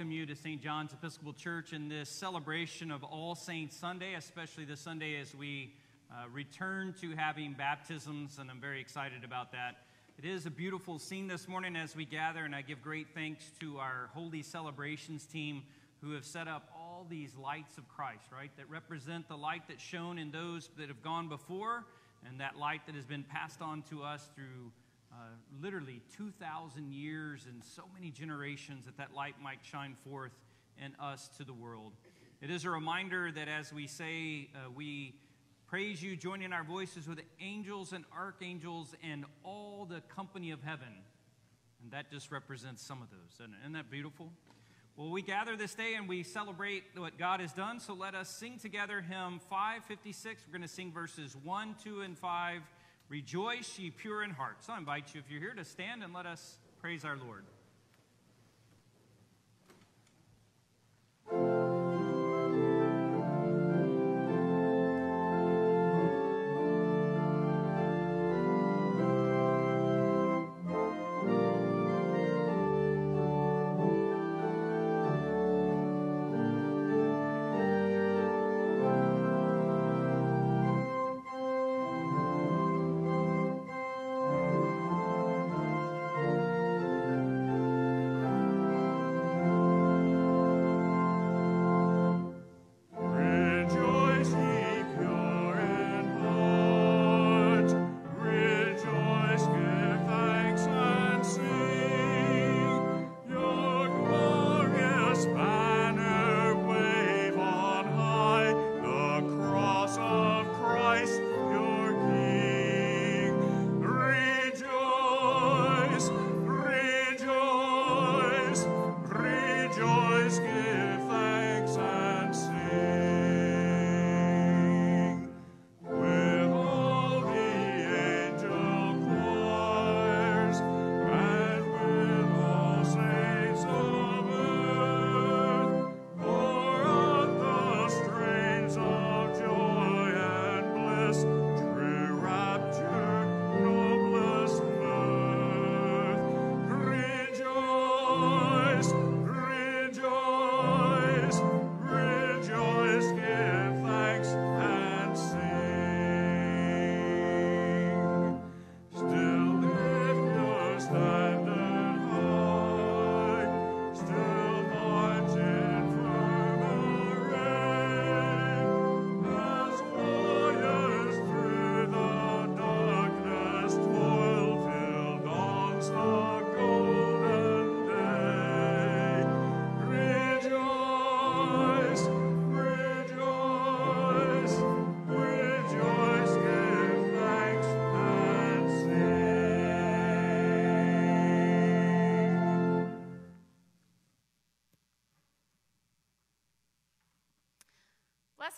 welcome you to St. John's Episcopal Church in this celebration of All Saints Sunday, especially this Sunday as we uh, return to having baptisms, and I'm very excited about that. It is a beautiful scene this morning as we gather, and I give great thanks to our Holy Celebrations team who have set up all these lights of Christ, right, that represent the light that's shown in those that have gone before and that light that has been passed on to us through literally 2,000 years and so many generations that that light might shine forth in us to the world. It is a reminder that as we say, uh, we praise you, joining our voices with angels and archangels and all the company of heaven. And that just represents some of those. Isn't that beautiful? Well, we gather this day and we celebrate what God has done. So let us sing together hymn 556. We're going to sing verses 1, 2, and 5. Rejoice, ye pure in heart. So I invite you, if you're here, to stand and let us praise our Lord.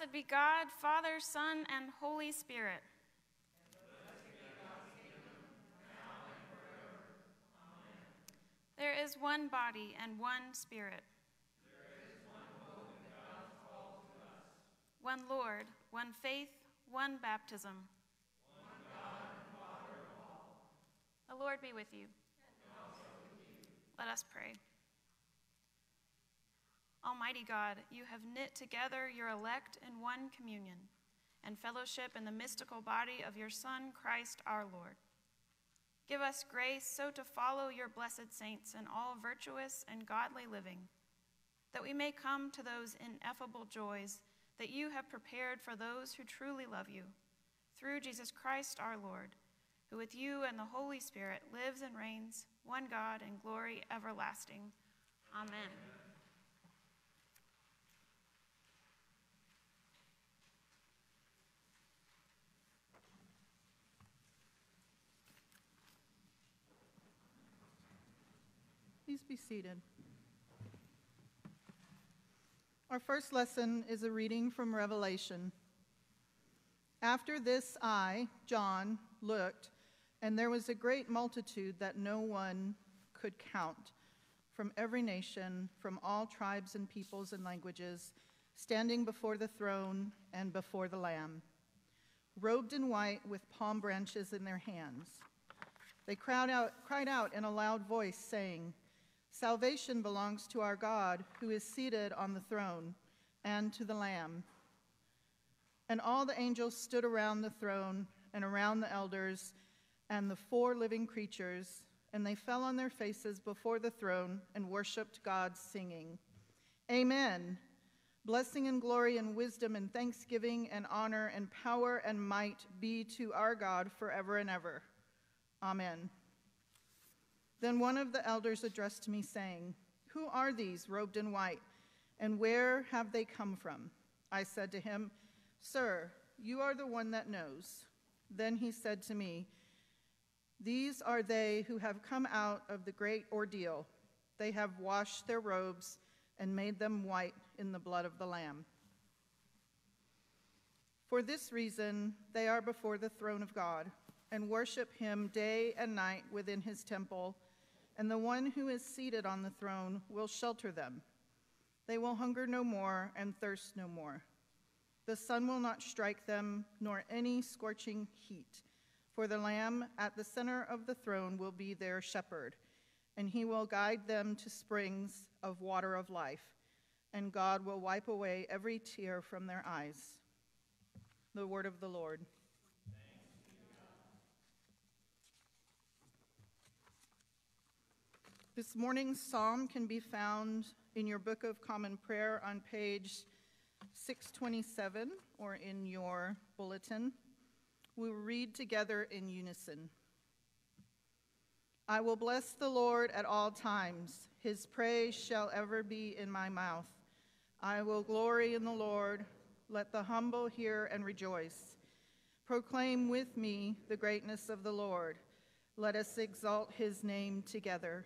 Blessed be God, Father, Son, and Holy Spirit. There is one body and one Spirit. One, Lord, one faith, one baptism. One the Lord be with you. with you. Let us pray. Almighty God, you have knit together your elect in one communion and fellowship in the mystical body of your Son, Christ our Lord. Give us grace so to follow your blessed saints in all virtuous and godly living, that we may come to those ineffable joys that you have prepared for those who truly love you, through Jesus Christ our Lord, who with you and the Holy Spirit lives and reigns, one God in glory everlasting. Amen. Be seated. Our first lesson is a reading from Revelation. After this, I, John, looked, and there was a great multitude that no one could count, from every nation, from all tribes and peoples and languages, standing before the throne and before the Lamb, robed in white with palm branches in their hands. They cried out, cried out in a loud voice, saying, Salvation belongs to our God, who is seated on the throne, and to the Lamb. And all the angels stood around the throne and around the elders and the four living creatures, and they fell on their faces before the throne and worshiped God, singing, Amen. Blessing and glory and wisdom and thanksgiving and honor and power and might be to our God forever and ever. Amen. Then one of the elders addressed me, saying, Who are these robed in white, and where have they come from? I said to him, Sir, you are the one that knows. Then he said to me, These are they who have come out of the great ordeal. They have washed their robes and made them white in the blood of the Lamb. For this reason, they are before the throne of God and worship him day and night within his temple and the one who is seated on the throne will shelter them. They will hunger no more and thirst no more. The sun will not strike them, nor any scorching heat. For the Lamb at the center of the throne will be their shepherd, and he will guide them to springs of water of life, and God will wipe away every tear from their eyes. The word of the Lord. This morning's psalm can be found in your Book of Common Prayer on page 627 or in your bulletin. We will read together in unison. I will bless the Lord at all times. His praise shall ever be in my mouth. I will glory in the Lord. Let the humble hear and rejoice. Proclaim with me the greatness of the Lord. Let us exalt his name together.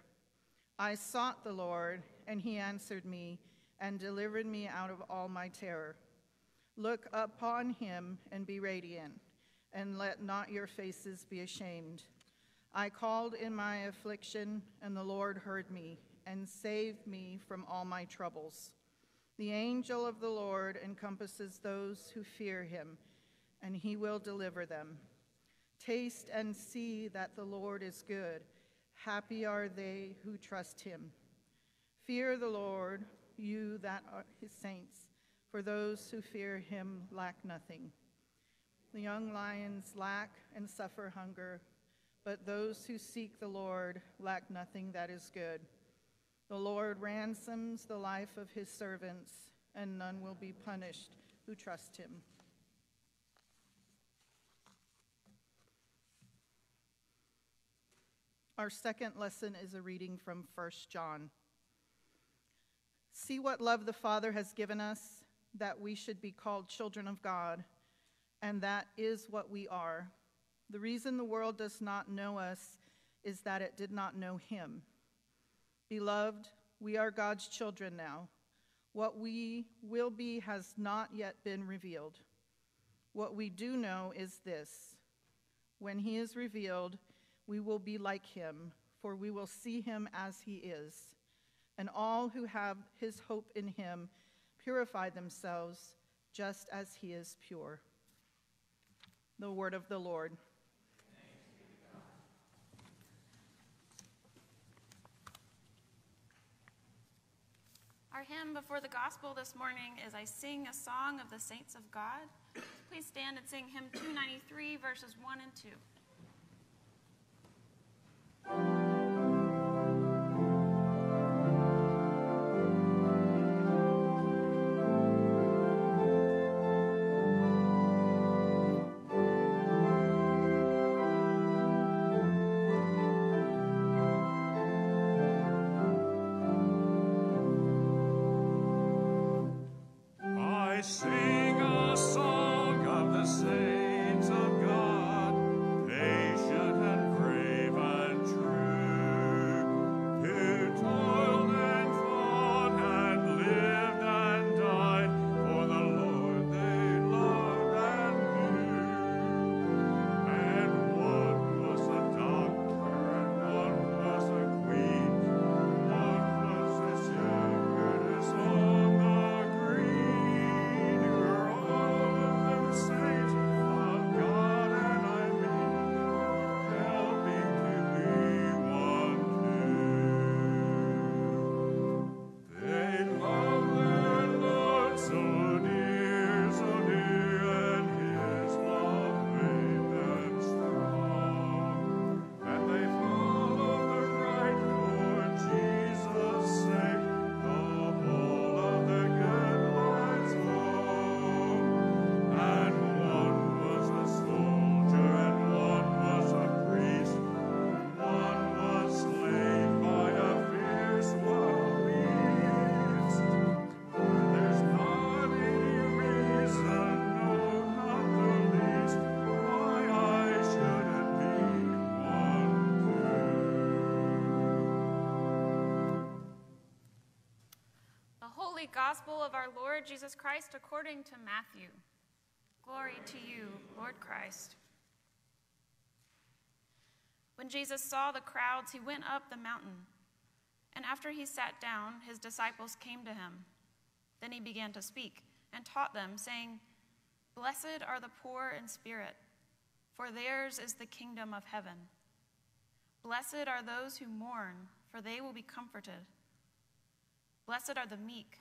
I sought the Lord, and he answered me and delivered me out of all my terror. Look upon him and be radiant, and let not your faces be ashamed. I called in my affliction, and the Lord heard me and saved me from all my troubles. The angel of the Lord encompasses those who fear him, and he will deliver them. Taste and see that the Lord is good. Happy are they who trust him. Fear the Lord, you that are his saints, for those who fear him lack nothing. The young lions lack and suffer hunger, but those who seek the Lord lack nothing that is good. The Lord ransoms the life of his servants, and none will be punished who trust him. Our second lesson is a reading from 1 John. See what love the Father has given us, that we should be called children of God, and that is what we are. The reason the world does not know us is that it did not know him. Beloved, we are God's children now. What we will be has not yet been revealed. What we do know is this when he is revealed, we will be like him, for we will see him as he is. And all who have his hope in him purify themselves just as he is pure. The word of the Lord. Our hymn before the gospel this morning is I Sing a Song of the Saints of God. Please stand and sing hymn 293, verses 1 and 2. Saints of Gospel of our Lord Jesus Christ according to Matthew. Glory to you, Lord Christ. When Jesus saw the crowds, he went up the mountain. And after he sat down, his disciples came to him. Then he began to speak and taught them, saying, Blessed are the poor in spirit, for theirs is the kingdom of heaven. Blessed are those who mourn, for they will be comforted. Blessed are the meek,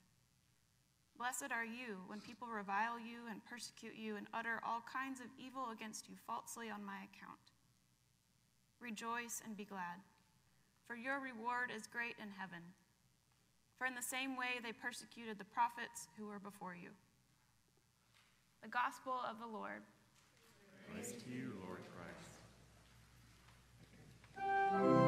Blessed are you when people revile you and persecute you and utter all kinds of evil against you falsely on my account. Rejoice and be glad for your reward is great in heaven. For in the same way they persecuted the prophets who were before you. The Gospel of the Lord. Praise to you, Lord Christ.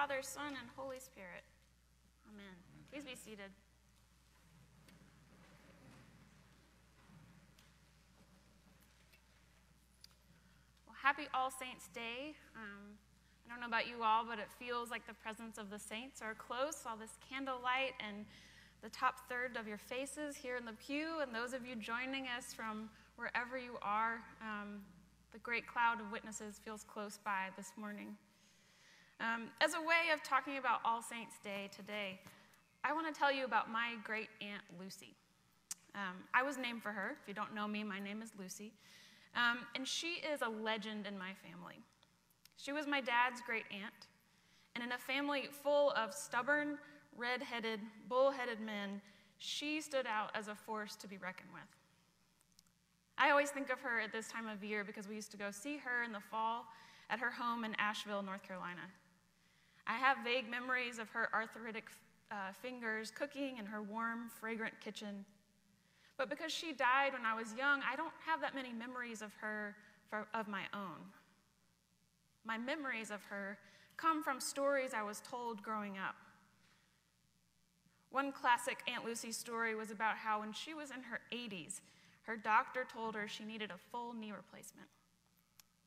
Father, Son, and Holy Spirit. Amen. Please be seated. Well, happy All Saints Day. Um, I don't know about you all, but it feels like the presence of the saints are close. All this candlelight and the top third of your faces here in the pew, and those of you joining us from wherever you are. Um, the great cloud of witnesses feels close by this morning. Um, as a way of talking about All Saints' Day today, I want to tell you about my great aunt Lucy. Um, I was named for her. If you don't know me, my name is Lucy. Um, and she is a legend in my family. She was my dad's great aunt. And in a family full of stubborn, red headed, bull headed men, she stood out as a force to be reckoned with. I always think of her at this time of year because we used to go see her in the fall at her home in Asheville, North Carolina. I have vague memories of her arthritic uh, fingers cooking in her warm, fragrant kitchen. But because she died when I was young, I don't have that many memories of her for, of my own. My memories of her come from stories I was told growing up. One classic Aunt Lucy story was about how when she was in her 80s, her doctor told her she needed a full knee replacement.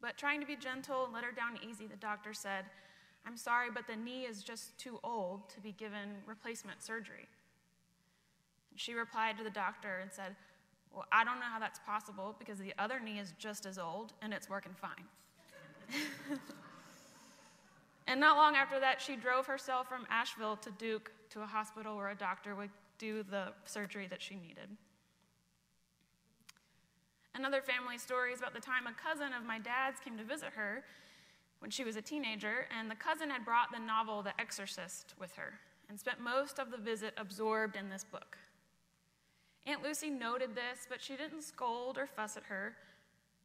But trying to be gentle and let her down easy, the doctor said, I'm sorry, but the knee is just too old to be given replacement surgery. And she replied to the doctor and said, Well, I don't know how that's possible because the other knee is just as old and it's working fine. and not long after that, she drove herself from Asheville to Duke to a hospital where a doctor would do the surgery that she needed. Another family story is about the time a cousin of my dad's came to visit her when she was a teenager, and the cousin had brought the novel The Exorcist with her and spent most of the visit absorbed in this book. Aunt Lucy noted this, but she didn't scold or fuss at her.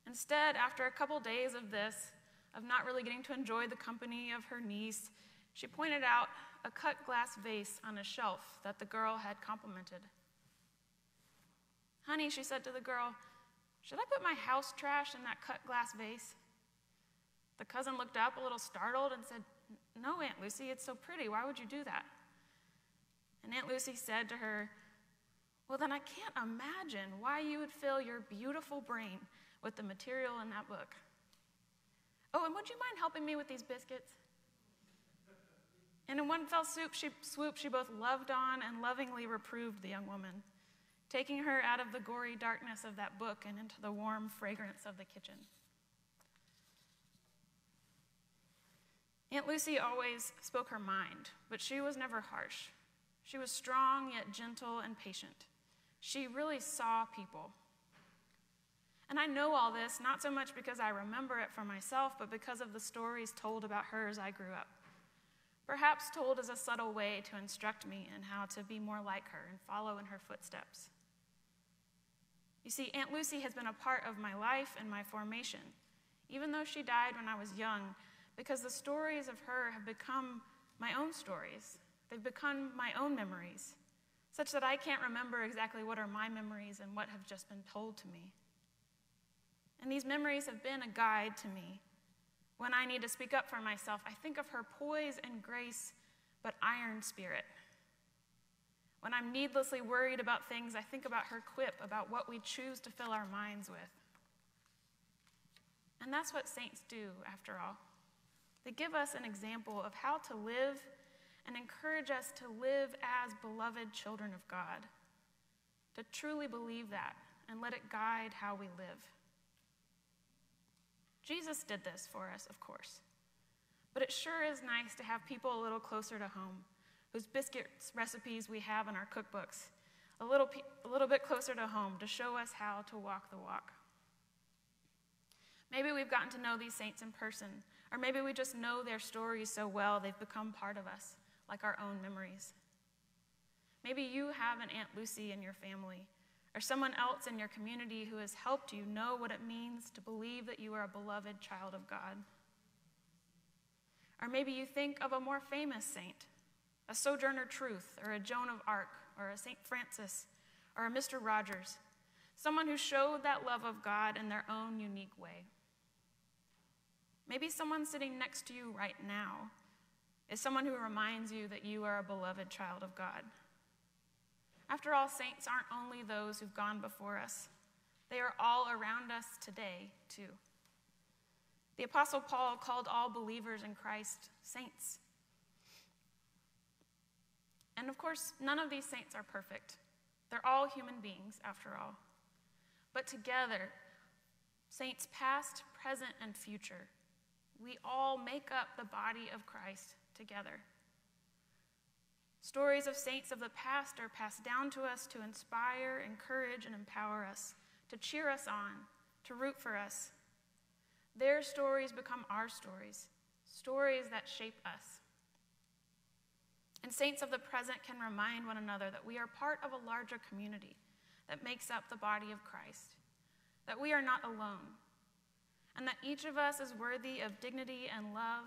Instead, after a couple days of this, of not really getting to enjoy the company of her niece, she pointed out a cut glass vase on a shelf that the girl had complimented. Honey, she said to the girl, should I put my house trash in that cut glass vase? The cousin looked up a little startled and said, No, Aunt Lucy, it's so pretty. Why would you do that? And Aunt Lucy said to her, Well, then I can't imagine why you would fill your beautiful brain with the material in that book. Oh, and would you mind helping me with these biscuits? And in one fell swoop she, swoop, she both loved on and lovingly reproved the young woman, taking her out of the gory darkness of that book and into the warm fragrance of the kitchen. Aunt Lucy always spoke her mind, but she was never harsh. She was strong yet gentle and patient. She really saw people. And I know all this not so much because I remember it for myself, but because of the stories told about her as I grew up. Perhaps told as a subtle way to instruct me in how to be more like her and follow in her footsteps. You see, Aunt Lucy has been a part of my life and my formation, even though she died when I was young, because the stories of her have become my own stories. They've become my own memories, such that I can't remember exactly what are my memories and what have just been told to me. And these memories have been a guide to me. When I need to speak up for myself, I think of her poise and grace, but iron spirit. When I'm needlessly worried about things, I think about her quip about what we choose to fill our minds with. And that's what saints do, after all. They give us an example of how to live and encourage us to live as beloved children of God, to truly believe that and let it guide how we live. Jesus did this for us, of course. But it sure is nice to have people a little closer to home, whose biscuits recipes we have in our cookbooks, a little, a little bit closer to home to show us how to walk the walk. Maybe we've gotten to know these saints in person, or maybe we just know their stories so well they've become part of us, like our own memories. Maybe you have an Aunt Lucy in your family or someone else in your community who has helped you know what it means to believe that you are a beloved child of God. Or maybe you think of a more famous saint, a Sojourner Truth, or a Joan of Arc, or a St. Francis, or a Mr. Rogers, someone who showed that love of God in their own unique way. Maybe someone sitting next to you right now is someone who reminds you that you are a beloved child of God. After all, saints aren't only those who've gone before us, they are all around us today, too. The Apostle Paul called all believers in Christ saints. And of course, none of these saints are perfect. They're all human beings, after all. But together, saints past, present, and future, we all make up the body of Christ together. Stories of saints of the past are passed down to us to inspire, encourage, and empower us, to cheer us on, to root for us. Their stories become our stories, stories that shape us. And saints of the present can remind one another that we are part of a larger community that makes up the body of Christ, that we are not alone, and that each of us is worthy of dignity and love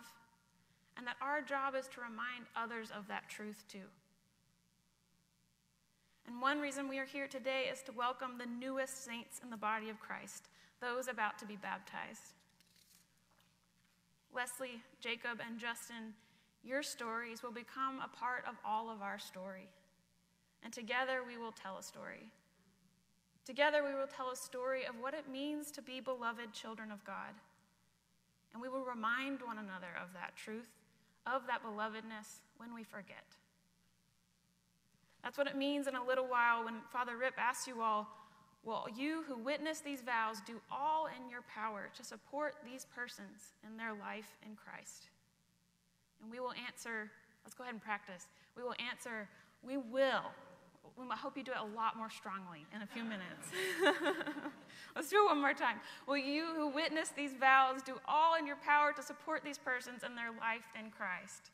and that our job is to remind others of that truth too. And one reason we are here today is to welcome the newest saints in the body of Christ, those about to be baptized. Leslie, Jacob, and Justin, your stories will become a part of all of our story. And together we will tell a story. Together we will tell a story of what it means to be beloved children of God. And we will remind one another of that truth of that belovedness when we forget. That's what it means in a little while when Father Rip asks you all, Will you who witness these vows do all in your power to support these persons in their life in Christ? And we will answer, let's go ahead and practice. We will answer, We will. I hope you do it a lot more strongly in a few minutes. Let's do it one more time. Will you who witness these vows do all in your power to support these persons in their life in Christ?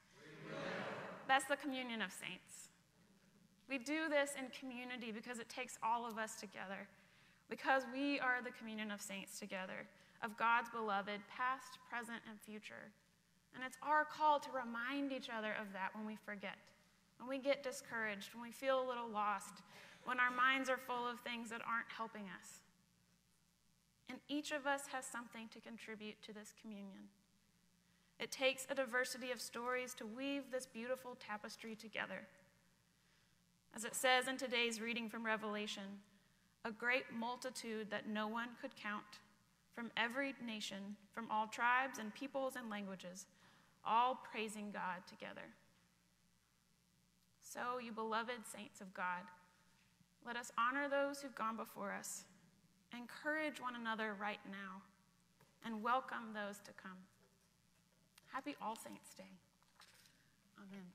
That's the communion of saints. We do this in community because it takes all of us together, because we are the communion of saints together, of God's beloved, past, present, and future. And it's our call to remind each other of that when we forget when we get discouraged, when we feel a little lost, when our minds are full of things that aren't helping us. And each of us has something to contribute to this communion. It takes a diversity of stories to weave this beautiful tapestry together. As it says in today's reading from Revelation, a great multitude that no one could count from every nation, from all tribes and peoples and languages, all praising God together. So, you beloved saints of God, let us honor those who've gone before us, encourage one another right now, and welcome those to come. Happy All Saints' Day. Amen.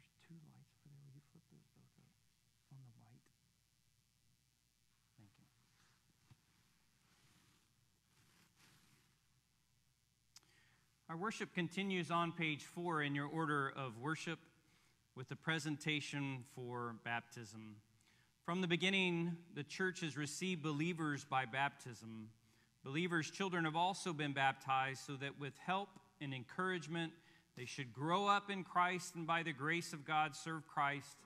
There's two lights over there. Will you flip those both up on the white? Thank you. Our worship continues on page four in your order of worship with the presentation for baptism. From the beginning, the church has received believers by baptism. Believers' children have also been baptized so that with help and encouragement, they should grow up in Christ and by the grace of God serve Christ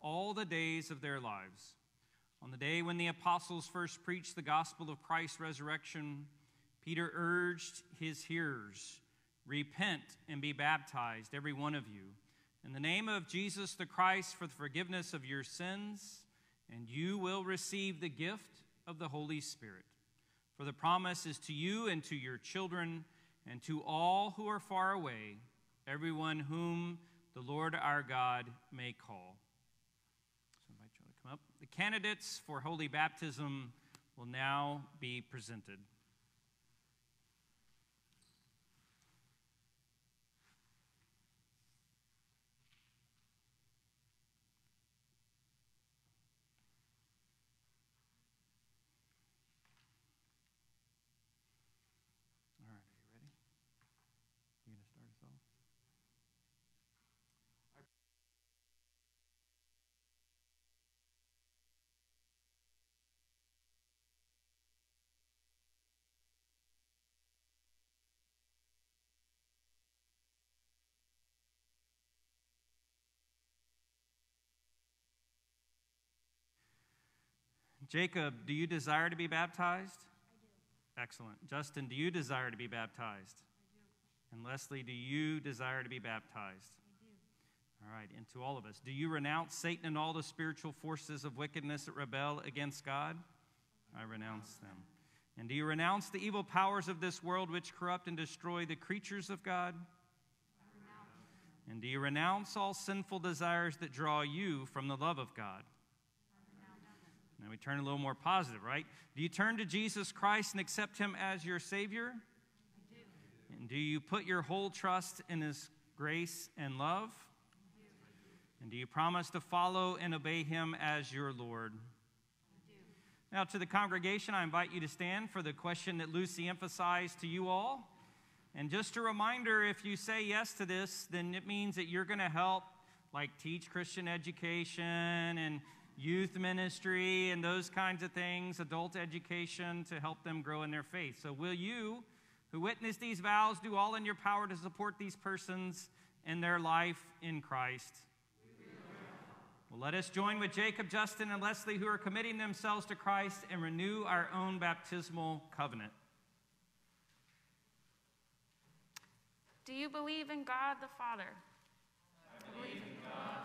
all the days of their lives. On the day when the apostles first preached the gospel of Christ's resurrection, Peter urged his hearers Repent and be baptized, every one of you, in the name of Jesus the Christ for the forgiveness of your sins, and you will receive the gift of the Holy Spirit. For the promise is to you and to your children and to all who are far away, everyone whom the Lord our God may call. So invite you to come up. The candidates for holy baptism will now be presented. All right, are you ready? You gonna start us off? Jacob, do you desire to be baptized? I do. Excellent. Justin, do you desire to be baptized? I do. And Leslie, do you desire to be baptized? I do. All right, and to all of us, do you renounce Satan and all the spiritual forces of wickedness that rebel against God? I renounce them. And do you renounce the evil powers of this world which corrupt and destroy the creatures of God? And do you renounce all sinful desires that draw you from the love of God? Now we turn a little more positive, right? Do you turn to Jesus Christ and accept him as your Savior? I do. And do you put your whole trust in his grace and love? I do. And do you promise to follow and obey him as your Lord? I do. Now, to the congregation, I invite you to stand for the question that Lucy emphasized to you all. And just a reminder if you say yes to this, then it means that you're going to help, like, teach Christian education and youth ministry and those kinds of things, adult education to help them grow in their faith. So, will you, who witness these vows, do all in your power to support these persons in their life in Christ? Well, let us join with Jacob, Justin, and Leslie, who are committing themselves to Christ and renew our own baptismal covenant. Do you believe in God the Father? I believe in God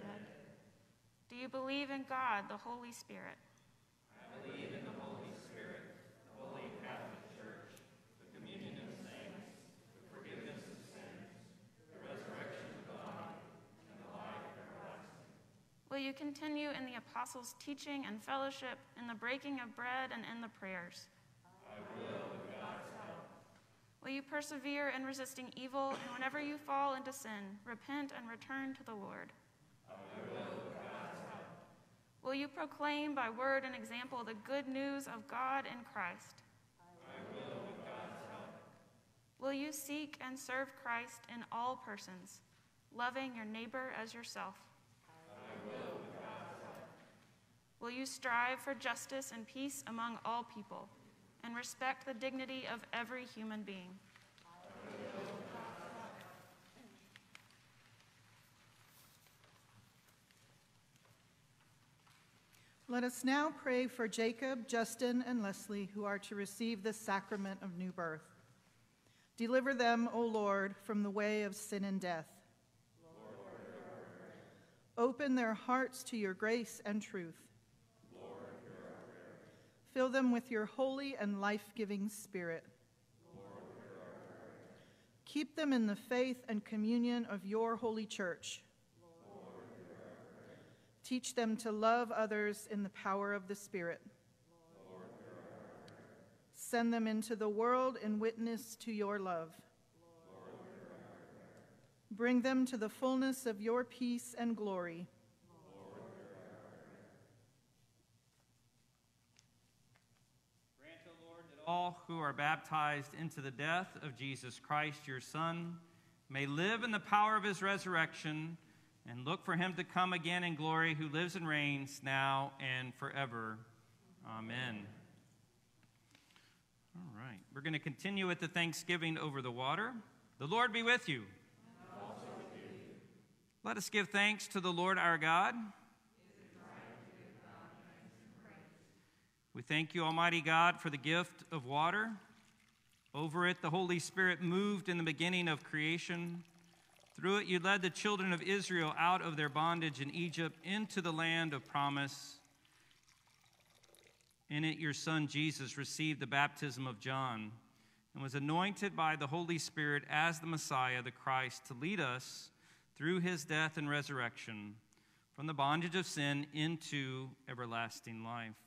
dead. Do you believe in God, the Holy Spirit? I believe in the Holy Spirit, the Holy Catholic Church, the communion of saints, the forgiveness of sins, the resurrection of the body, and the life everlasting. Will you continue in the apostles' teaching and fellowship, in the breaking of bread, and in the prayers? I will, with God's help. Will you persevere in resisting evil, and whenever you fall into sin, repent and return to the Lord? Will you proclaim by word and example the good news of God in Christ? I Will with God's help. Will you seek and serve Christ in all persons, loving your neighbor as yourself? I Will you strive for justice and peace among all people and respect the dignity of every human being? Let us now pray for Jacob, Justin, and Leslie, who are to receive the sacrament of new birth. Deliver them, O Lord, from the way of sin and death. Open their hearts to your grace and truth. Fill them with your holy and life giving spirit. Keep them in the faith and communion of your holy church. Teach them to love others in the power of the Spirit. Send them into the world in witness to your love. Bring them to the fullness of your peace and glory. Lord, all who are baptized into the death of Jesus Christ, your Son, may live in the power of his resurrection and look for him to come again in glory, who lives and reigns now and forever. Amen. All right. We're going to continue with the thanksgiving over the water. The Lord be with you. Let us give thanks to the Lord our God. We thank you, Almighty God, for the gift of water. Over it, the Holy Spirit moved in the beginning of creation. Through it, you led the children of Israel out of their bondage in Egypt into the land of promise. In it, your son Jesus received the baptism of John and was anointed by the Holy Spirit as the Messiah, the Christ, to lead us through his death and resurrection from the bondage of sin into everlasting life.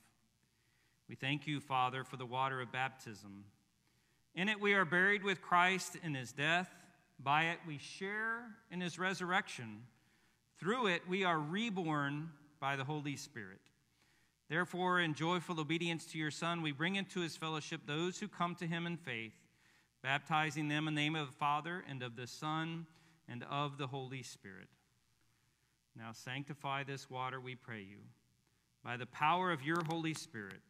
We thank you, Father, for the water of baptism. In it, we are buried with Christ in his death. By it, we share in his resurrection. Through it, we are reborn by the Holy Spirit. Therefore, in joyful obedience to your Son, we bring into his fellowship those who come to him in faith, baptizing them in the name of the Father, and of the Son, and of the Holy Spirit. Now, sanctify this water, we pray you, by the power of your Holy Spirit,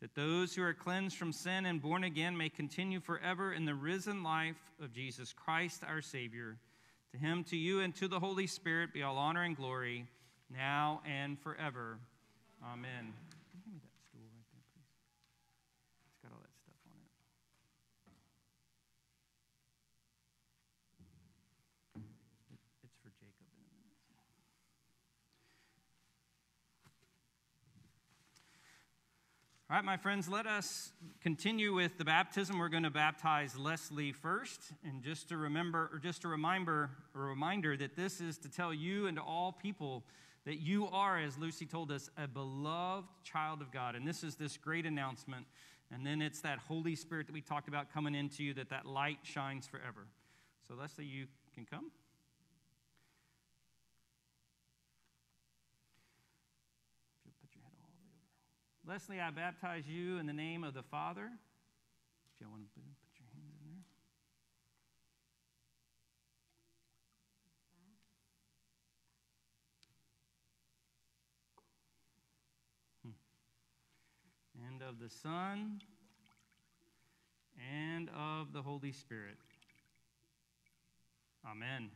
that those who are cleansed from sin and born again may continue forever in the risen life of Jesus Christ, our Savior. To him, to you, and to the Holy Spirit be all honor and glory, now and forever. Amen. Give me that stool right there, please. It's got all that stuff on it. It- It's for Jacob in a minute. All right, my friends, let us continue with the baptism. We're going to baptize Leslie first. And just to remember, or just a reminder, a reminder that this is to tell you and to all people that you are, as Lucy told us, a beloved child of God. And this is this great announcement. And then it's that Holy Spirit that we talked about coming into you, that that light shines forever. So, Leslie, you can come. If you'll put your head all the way over. Leslie, I baptize you in the name of the Father. If y'all want to put your hands in there. Hmm. And of the Son and of the Holy Spirit. Amen.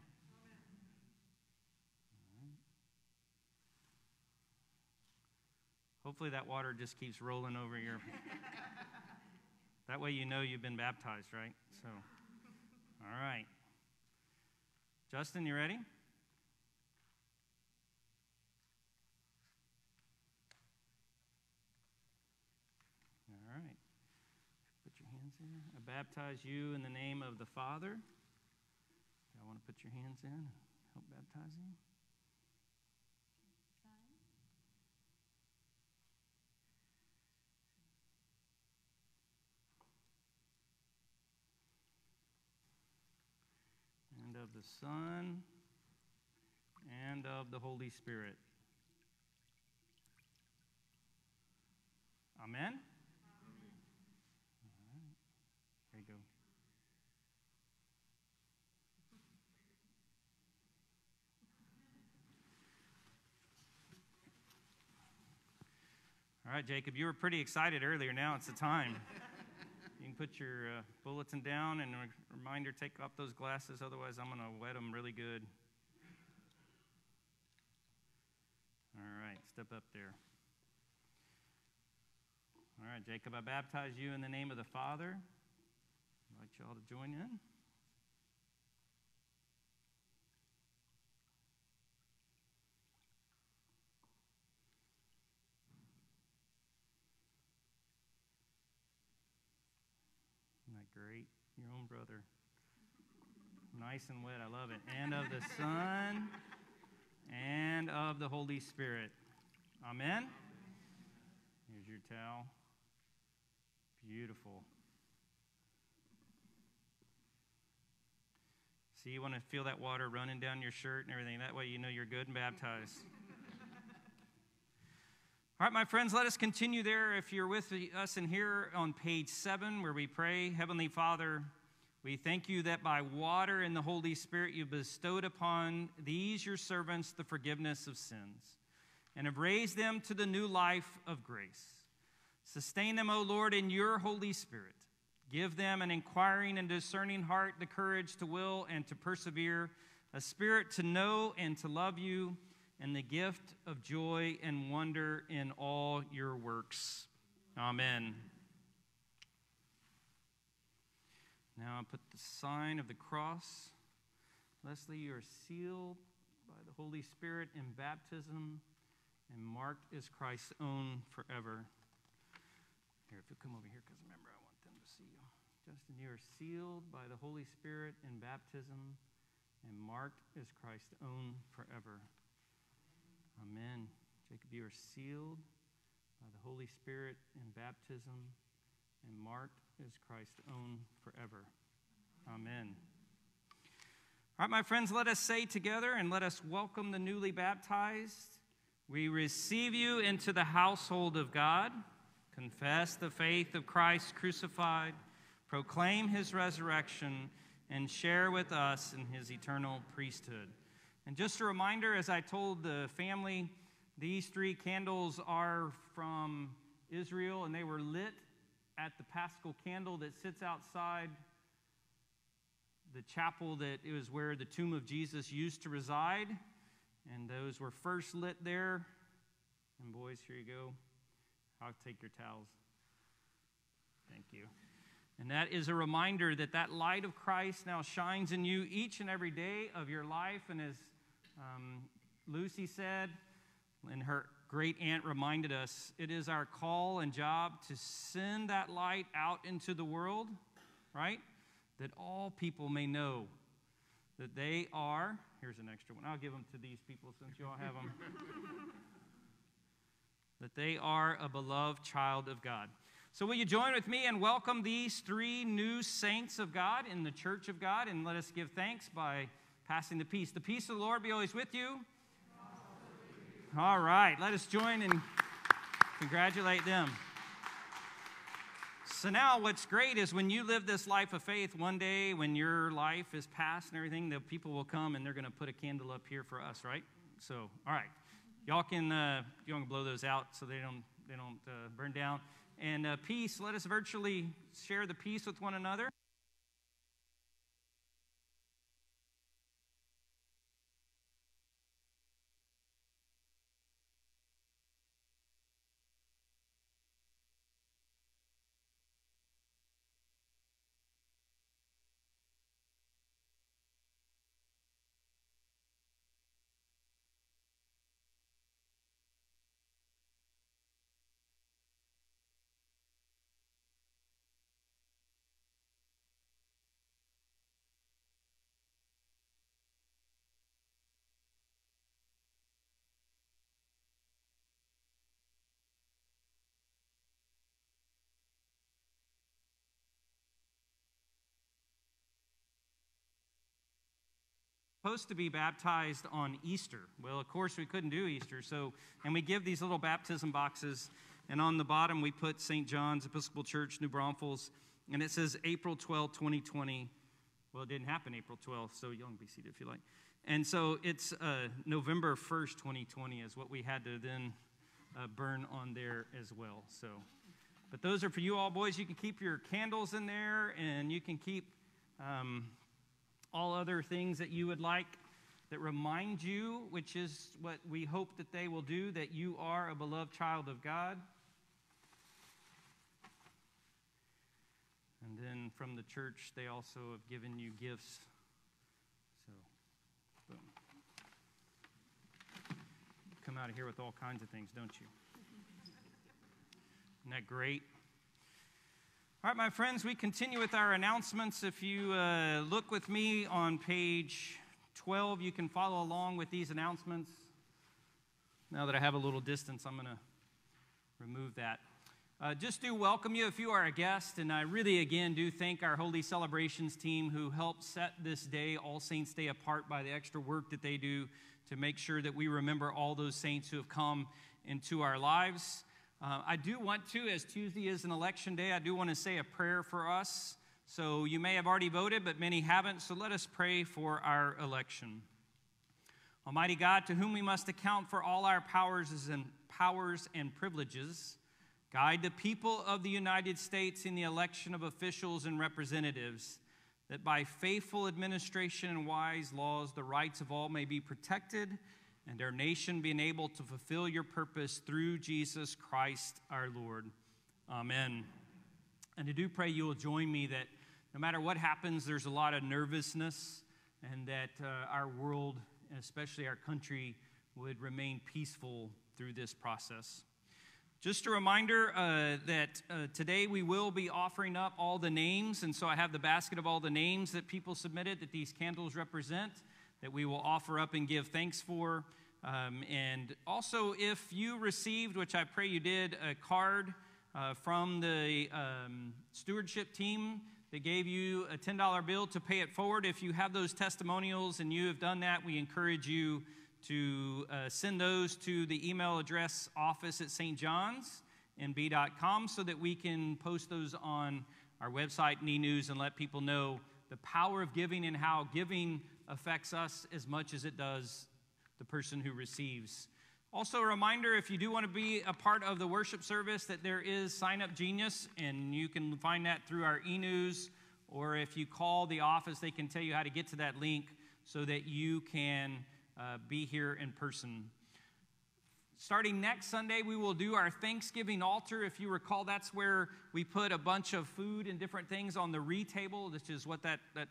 Hopefully that water just keeps rolling over your. that way you know you've been baptized, right? So, all right. Justin, you ready? All right. Put your hands in. I baptize you in the name of the Father. I want to put your hands in help baptize you. of the Son, and of the Holy Spirit. Amen? Amen. All right. There you go. All right, Jacob, you were pretty excited earlier. Now it's the time. can put your uh, bulletin down and a reminder take off those glasses, otherwise, I'm going to wet them really good. All right, step up there. All right, Jacob, I baptize you in the name of the Father. I'd like you all to join in. Great? Your own brother. Nice and wet. I love it. And of the Son and of the Holy Spirit. Amen. Here's your towel. Beautiful. See, you want to feel that water running down your shirt and everything. That way you know you're good and baptized. All right, my friends, let us continue there. If you're with us in here on page seven, where we pray, Heavenly Father, we thank you that by water and the Holy Spirit you bestowed upon these your servants the forgiveness of sins and have raised them to the new life of grace. Sustain them, O Lord, in your Holy Spirit. Give them an inquiring and discerning heart, the courage to will and to persevere, a spirit to know and to love you and the gift of joy and wonder in all your works. Amen. Now I put the sign of the cross. Leslie, you are sealed by the Holy Spirit in baptism and marked as Christ's own forever. Here, if you'll come over here, because remember, I want them to see you. Justin, you are sealed by the Holy Spirit in baptism and marked as Christ's own forever. Amen. Jacob, you are sealed by the Holy Spirit in baptism and marked as Christ's own forever. Amen. All right, my friends, let us say together and let us welcome the newly baptized. We receive you into the household of God, confess the faith of Christ crucified, proclaim his resurrection, and share with us in his eternal priesthood. And just a reminder, as I told the family, these three candles are from Israel and they were lit at the Paschal candle that sits outside the chapel that it was where the tomb of Jesus used to reside. And those were first lit there. And boys, here you go. I'll take your towels. Thank you. And that is a reminder that that light of Christ now shines in you each and every day of your life. And as um, Lucy said, and her great aunt reminded us, it is our call and job to send that light out into the world, right? That all people may know that they are. Here's an extra one. I'll give them to these people since you all have them. that they are a beloved child of God. So, will you join with me and welcome these three new saints of God in the church of God? And let us give thanks by passing the peace. The peace of the Lord be always with you. All right, let us join and congratulate them. So now, what's great is when you live this life of faith, one day when your life is past and everything, the people will come and they're going to put a candle up here for us, right? So, all right, y'all can uh, you can blow those out so they don't they don't uh, burn down. And uh, peace, let us virtually share the peace with one another. Supposed to be baptized on Easter. Well, of course, we couldn't do Easter, so, and we give these little baptism boxes, and on the bottom we put St. John's Episcopal Church, New Braunfels, and it says April 12, 2020. Well, it didn't happen April 12th, so you can be seated if you like. And so it's uh, November 1st, 2020 is what we had to then uh, burn on there as well. So, but those are for you all boys. You can keep your candles in there, and you can keep um, all other things that you would like that remind you, which is what we hope that they will do, that you are a beloved child of God. And then from the church, they also have given you gifts. So, boom. Come out of here with all kinds of things, don't you? Isn't that great? All right, my friends, we continue with our announcements. If you uh, look with me on page 12, you can follow along with these announcements. Now that I have a little distance, I'm going to remove that. Uh, just do welcome you if you are a guest, and I really again do thank our Holy Celebrations team who helped set this day, All Saints Day, apart by the extra work that they do to make sure that we remember all those saints who have come into our lives. Uh, I do want to, as Tuesday is an election day, I do want to say a prayer for us. So you may have already voted, but many haven't, so let us pray for our election. Almighty God, to whom we must account for all our powers and powers and privileges, Guide the people of the United States in the election of officials and representatives, that by faithful administration and wise laws, the rights of all may be protected and our nation being able to fulfill your purpose through Jesus Christ our Lord. Amen. And I do pray you will join me that no matter what happens, there's a lot of nervousness, and that uh, our world, and especially our country, would remain peaceful through this process. Just a reminder uh, that uh, today we will be offering up all the names, and so I have the basket of all the names that people submitted that these candles represent that we will offer up and give thanks for. Um, and also, if you received, which I pray you did, a card uh, from the um, stewardship team that gave you a $10 bill to pay it forward, if you have those testimonials and you have done that, we encourage you to uh, send those to the email address office at St. John's stjohnsnb.com so that we can post those on our website, e News, and let people know the power of giving and how giving affects us as much as it does the person who receives. Also, a reminder if you do want to be a part of the worship service, that there is Sign Up Genius, and you can find that through our e news, or if you call the office, they can tell you how to get to that link so that you can uh, be here in person. Starting next Sunday, we will do our Thanksgiving altar. If you recall, that's where we put a bunch of food and different things on the retable, which is what that, that,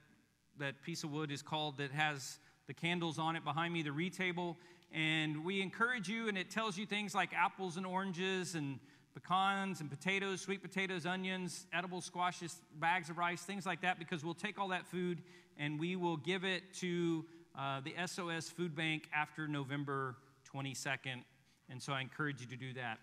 that piece of wood is called that has the candles on it behind me, the retable. And we encourage you, and it tells you things like apples and oranges and pecans and potatoes, sweet potatoes, onions, edible squashes, bags of rice, things like that, because we'll take all that food and we will give it to uh, the SOS Food Bank after November 22nd. And so I encourage you to do that.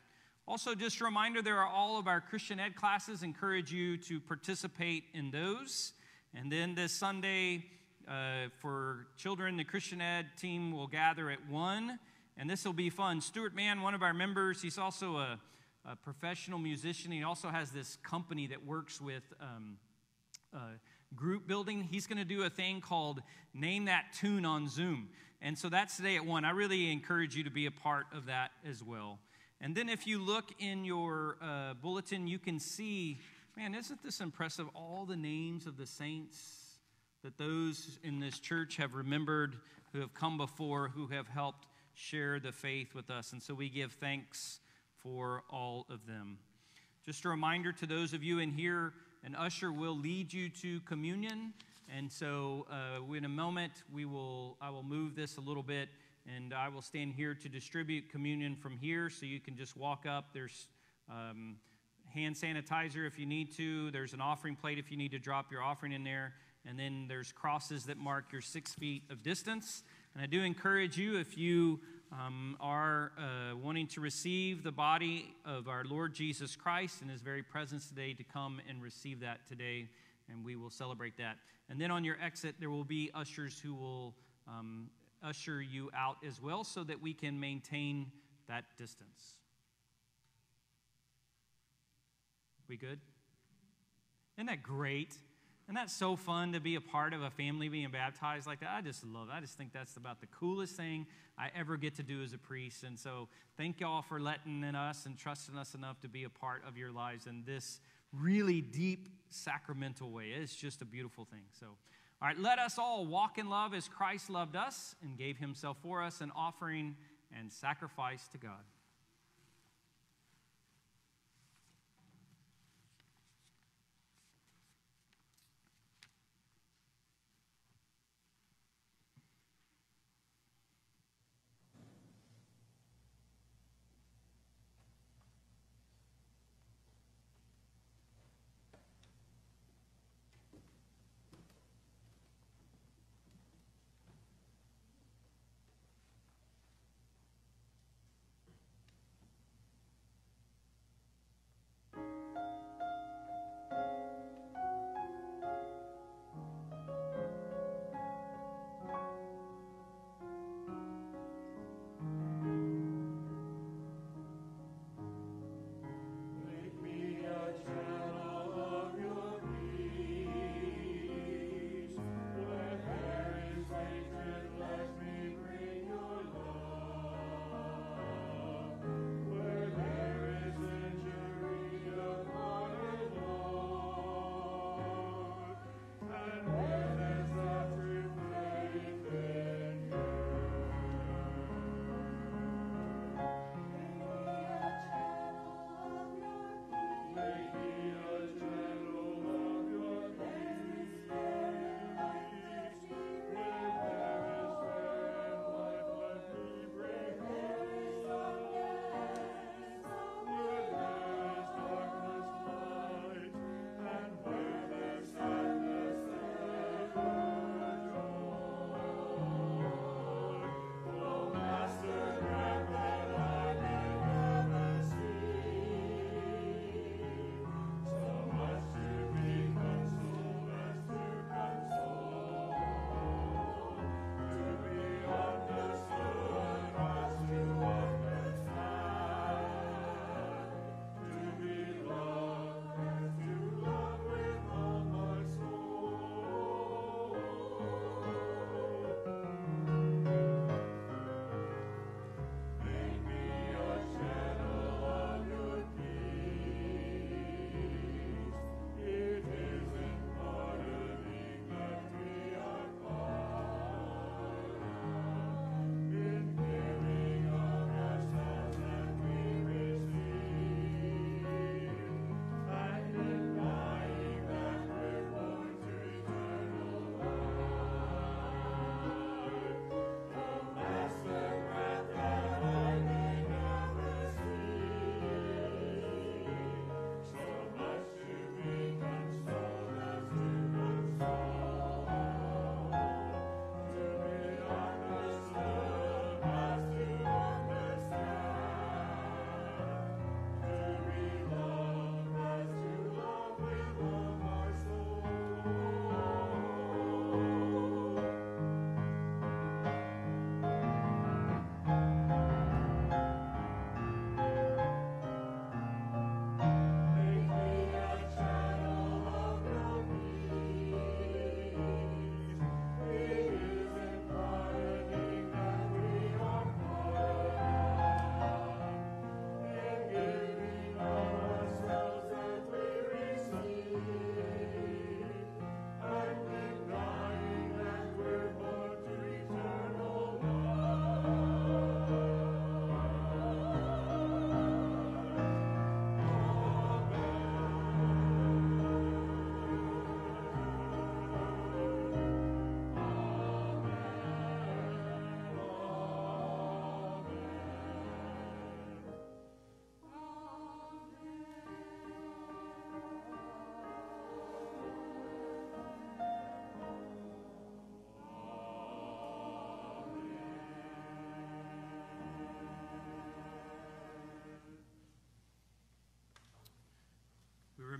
Also, just a reminder there are all of our Christian Ed classes. Encourage you to participate in those. And then this Sunday, uh, for children, the Christian Ed team will gather at 1. And this will be fun. Stuart Mann, one of our members, he's also a, a professional musician. He also has this company that works with um, uh, group building, he's going to do a thing called Name That Tune on Zoom. And so that's today at 1. I really encourage you to be a part of that as well. And then if you look in your uh, bulletin, you can see, man, isn't this impressive? All the names of the saints that those in this church have remembered, who have come before, who have helped share the faith with us. And so we give thanks for all of them. Just a reminder to those of you in here an usher will lead you to communion. And so, uh, in a moment, we will, I will move this a little bit, and I will stand here to distribute communion from here so you can just walk up. There's um, hand sanitizer if you need to, there's an offering plate if you need to drop your offering in there, and then there's crosses that mark your six feet of distance. And I do encourage you, if you um, are uh, wanting to receive the body of our Lord Jesus Christ and his very presence today to come and receive that today, and we will celebrate that. And then on your exit, there will be ushers who will um, usher you out as well so that we can maintain that distance. We good? Isn't that great? And that's so fun to be a part of a family being baptized like that. I just love it. I just think that's about the coolest thing I ever get to do as a priest. And so thank y'all for letting in us and trusting us enough to be a part of your lives in this really deep sacramental way. It's just a beautiful thing. So, all right, let us all walk in love as Christ loved us and gave himself for us, an offering and sacrifice to God.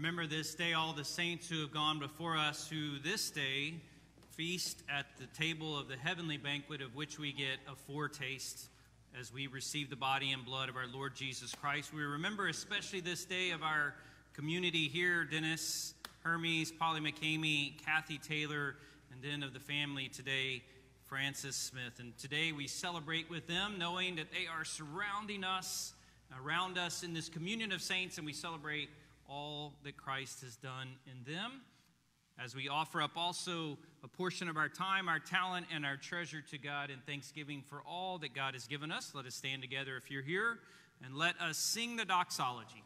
Remember this day all the saints who have gone before us, who this day feast at the table of the heavenly banquet, of which we get a foretaste as we receive the body and blood of our Lord Jesus Christ. We remember especially this day of our community here Dennis, Hermes, Polly McCamey, Kathy Taylor, and then of the family today, Francis Smith. And today we celebrate with them, knowing that they are surrounding us, around us in this communion of saints, and we celebrate all that Christ has done in them. As we offer up also a portion of our time, our talent, and our treasure to God in thanksgiving for all that God has given us, let us stand together if you're here and let us sing the doxology.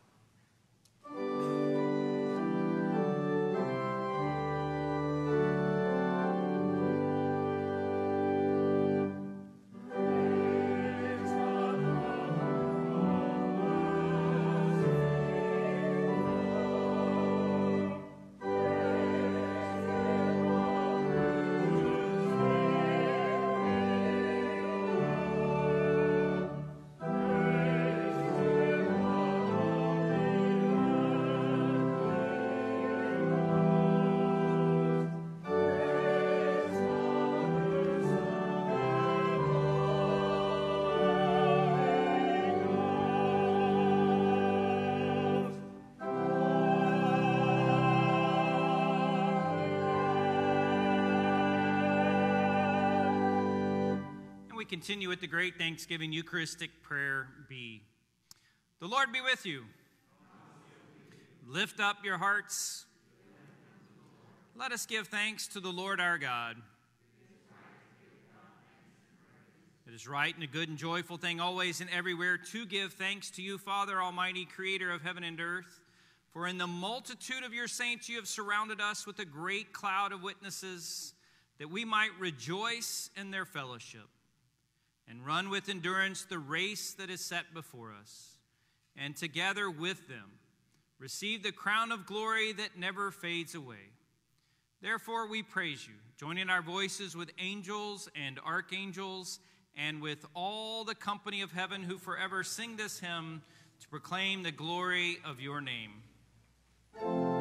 Continue with the great Thanksgiving Eucharistic prayer B. The Lord be with you. Lift up your hearts. Let us give thanks to the Lord our God. It is right and a good and joyful thing always and everywhere to give thanks to you, Father Almighty, creator of heaven and earth. For in the multitude of your saints you have surrounded us with a great cloud of witnesses, that we might rejoice in their fellowship and run with endurance the race that is set before us, and together with them receive the crown of glory that never fades away. Therefore, we praise you, joining our voices with angels and archangels and with all the company of heaven who forever sing this hymn to proclaim the glory of your name.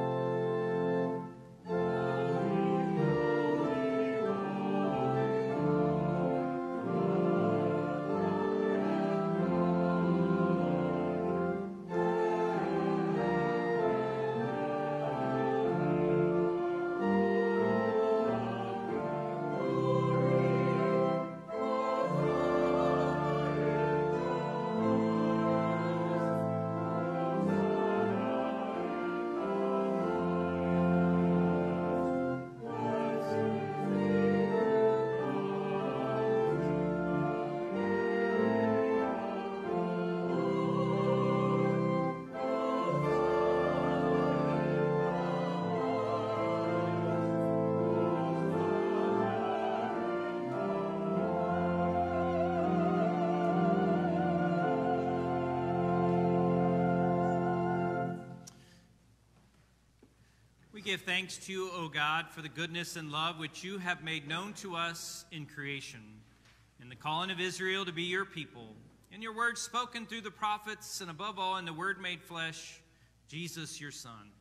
Give thanks to you, O God, for the goodness and love which you have made known to us in creation, in the calling of Israel to be your people, in your word spoken through the prophets, and above all in the word made flesh, Jesus your Son.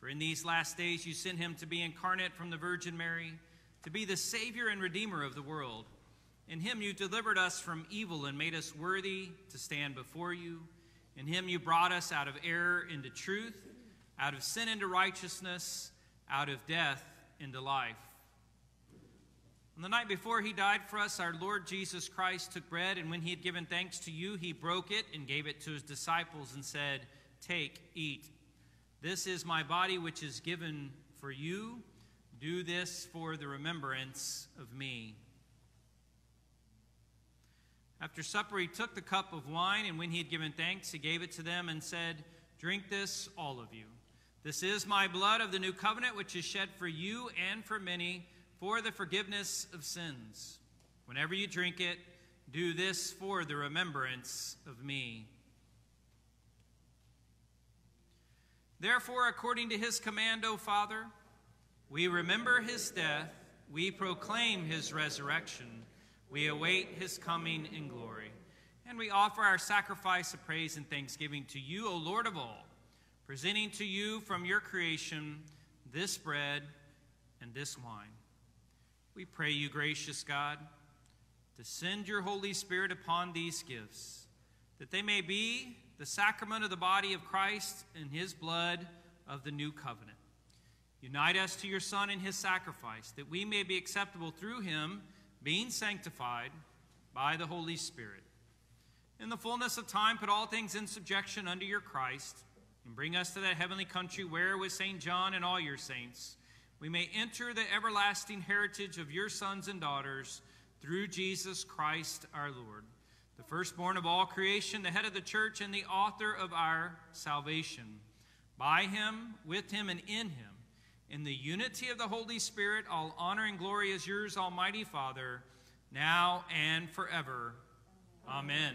For in these last days you sent him to be incarnate from the Virgin Mary, to be the Savior and Redeemer of the world. In him you delivered us from evil and made us worthy to stand before you. In him you brought us out of error into truth out of sin into righteousness, out of death into life. On the night before he died for us, our Lord Jesus Christ took bread, and when he had given thanks to you, he broke it and gave it to his disciples and said, Take, eat. This is my body, which is given for you. Do this for the remembrance of me. After supper, he took the cup of wine, and when he had given thanks, he gave it to them and said, Drink this, all of you. This is my blood of the new covenant, which is shed for you and for many for the forgiveness of sins. Whenever you drink it, do this for the remembrance of me. Therefore, according to his command, O Father, we remember his death, we proclaim his resurrection, we await his coming in glory, and we offer our sacrifice of praise and thanksgiving to you, O Lord of all presenting to you from your creation this bread and this wine. We pray you, gracious God, to send your Holy Spirit upon these gifts, that they may be the sacrament of the body of Christ and his blood of the new covenant. Unite us to your Son in his sacrifice, that we may be acceptable through him, being sanctified by the Holy Spirit. In the fullness of time, put all things in subjection under your Christ, and bring us to that heavenly country where, with St. John and all your saints, we may enter the everlasting heritage of your sons and daughters through Jesus Christ our Lord, the firstborn of all creation, the head of the church, and the author of our salvation. By him, with him, and in him, in the unity of the Holy Spirit, all honor and glory is yours, Almighty Father, now and forever. Amen.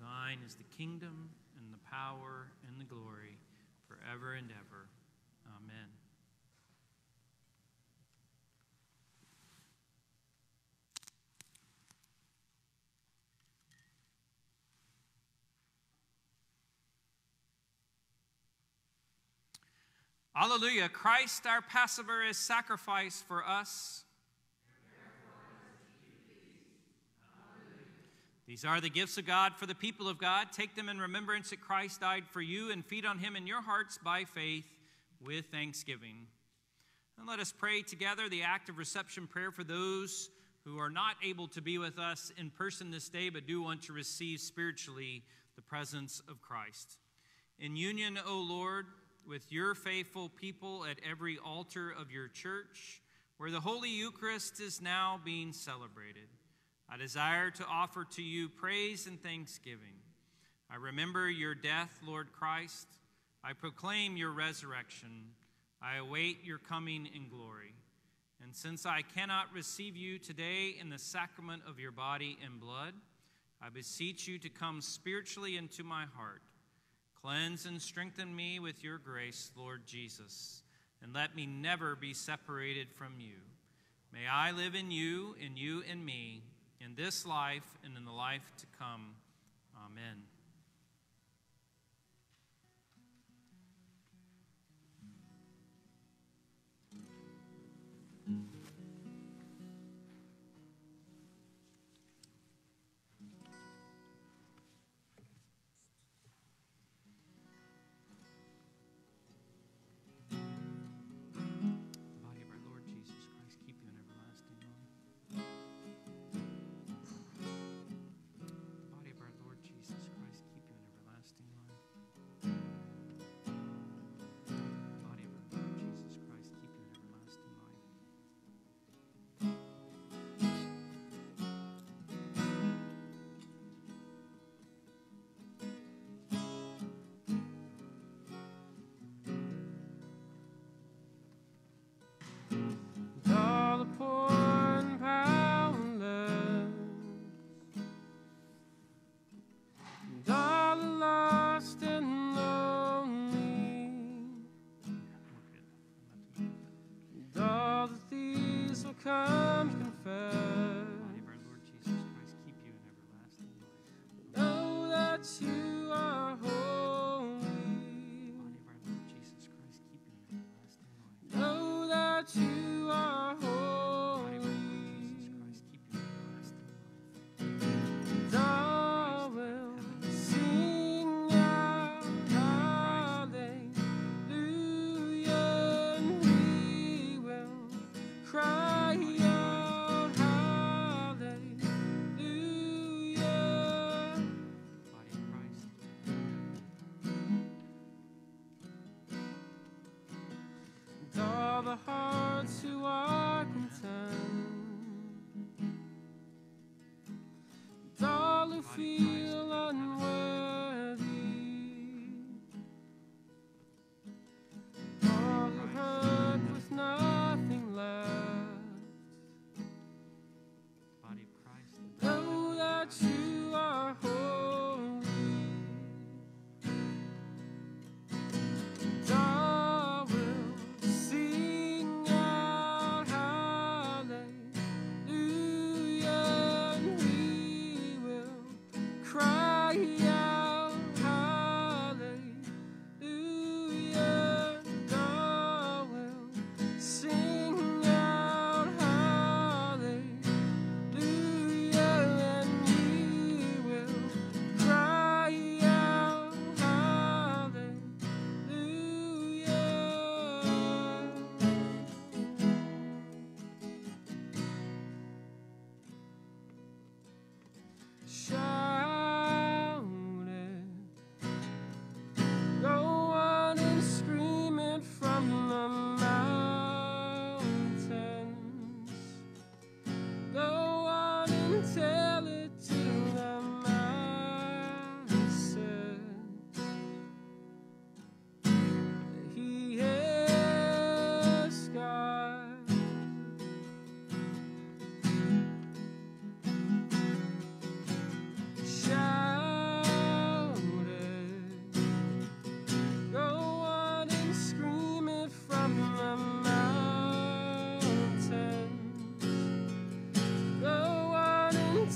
Thine is the kingdom and the power and the glory forever and ever. Amen. Hallelujah. Christ, our Passover, is sacrificed for us. These are the gifts of God for the people of God. Take them in remembrance that Christ died for you and feed on him in your hearts by faith with thanksgiving. And let us pray together the act of reception prayer for those who are not able to be with us in person this day but do want to receive spiritually the presence of Christ. In union, O Lord, with your faithful people at every altar of your church, where the Holy Eucharist is now being celebrated. I desire to offer to you praise and thanksgiving. I remember your death, Lord Christ. I proclaim your resurrection. I await your coming in glory. And since I cannot receive you today in the sacrament of your body and blood, I beseech you to come spiritually into my heart. Cleanse and strengthen me with your grace, Lord Jesus, and let me never be separated from you. May I live in you, and you in me in this life and in the life to come. Amen.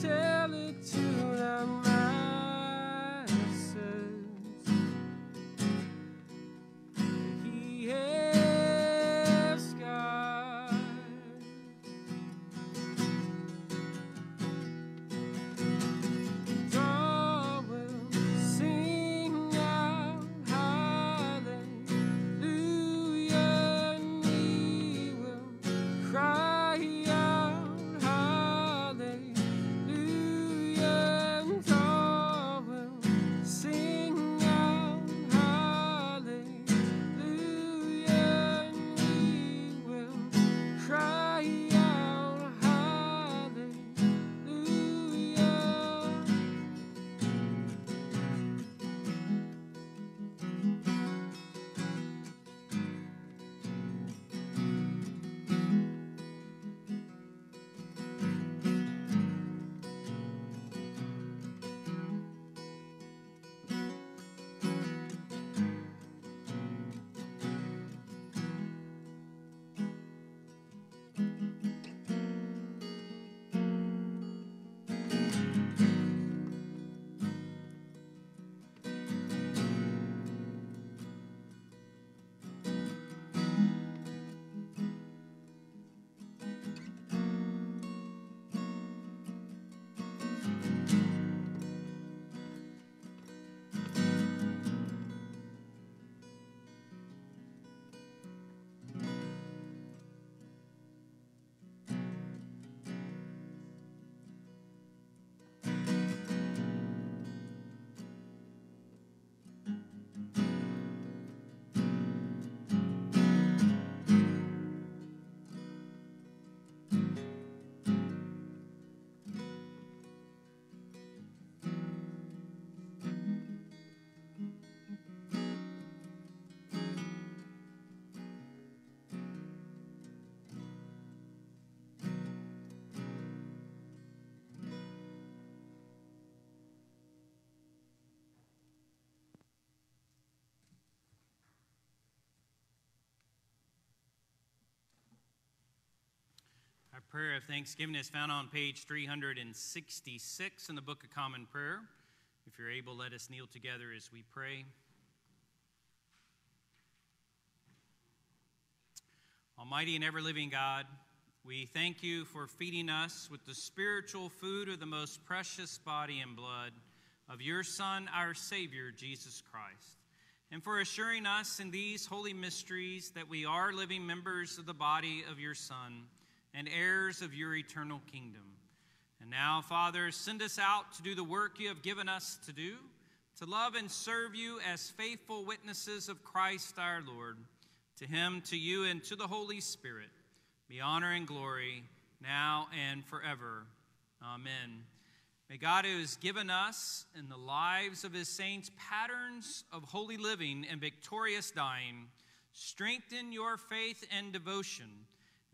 tell it to Our prayer of thanksgiving is found on page 366 in the Book of Common Prayer. If you're able, let us kneel together as we pray. Almighty and ever living God, we thank you for feeding us with the spiritual food of the most precious body and blood of your Son, our Savior, Jesus Christ, and for assuring us in these holy mysteries that we are living members of the body of your Son and heirs of your eternal kingdom. And now, Father, send us out to do the work you have given us to do, to love and serve you as faithful witnesses of Christ our Lord. To him, to you, and to the Holy Spirit be honor and glory now and forever. Amen. May God, who has given us in the lives of his saints patterns of holy living and victorious dying, strengthen your faith and devotion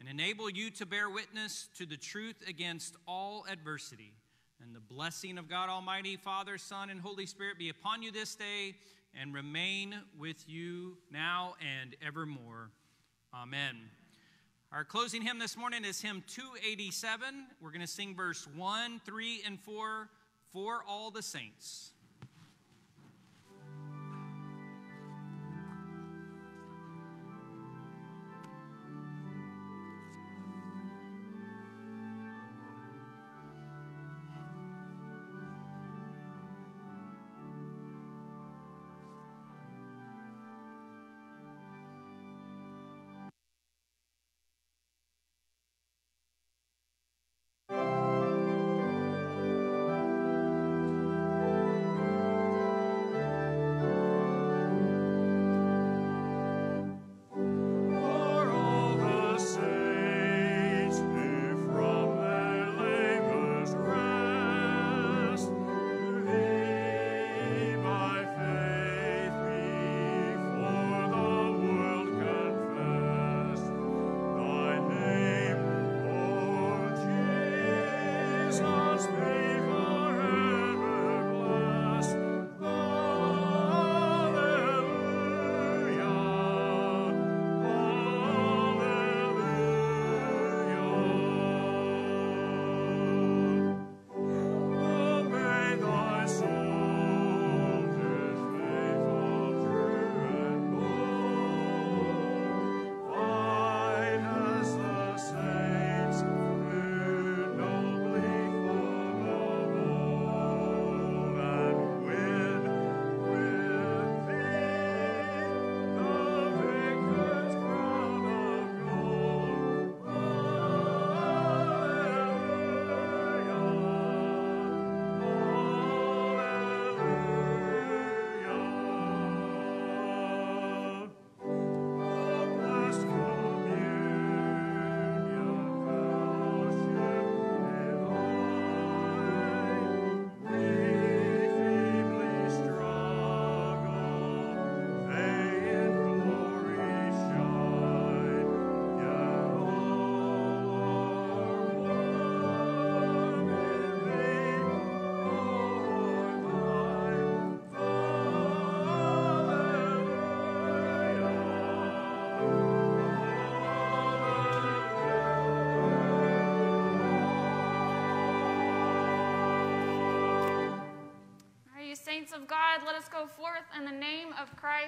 and enable you to bear witness to the truth against all adversity. And the blessing of God Almighty, Father, Son, and Holy Spirit be upon you this day and remain with you now and evermore. Amen. Our closing hymn this morning is hymn 287. We're going to sing verse 1, 3, and 4 for all the saints.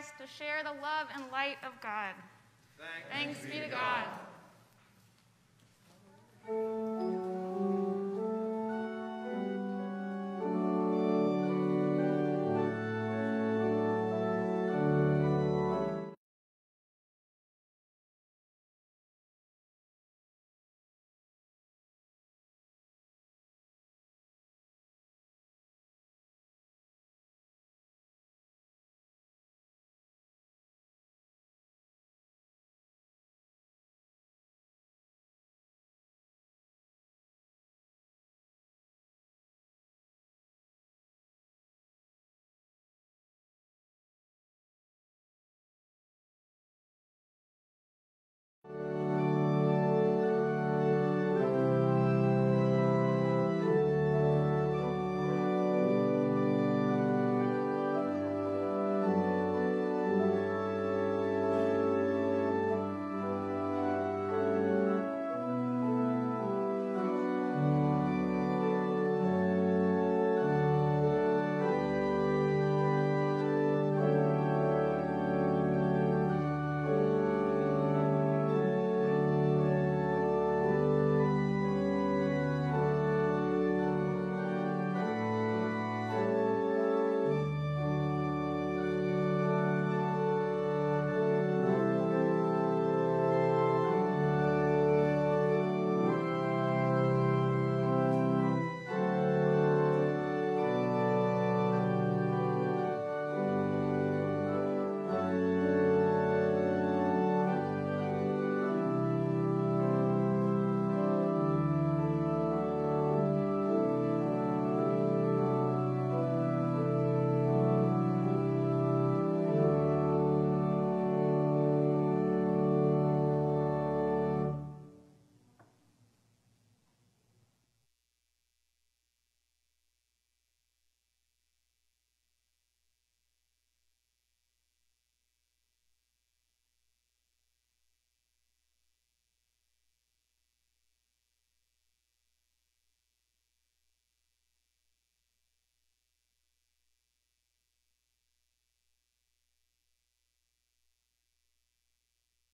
Christ to share the love and light of God. Thanks, be to God.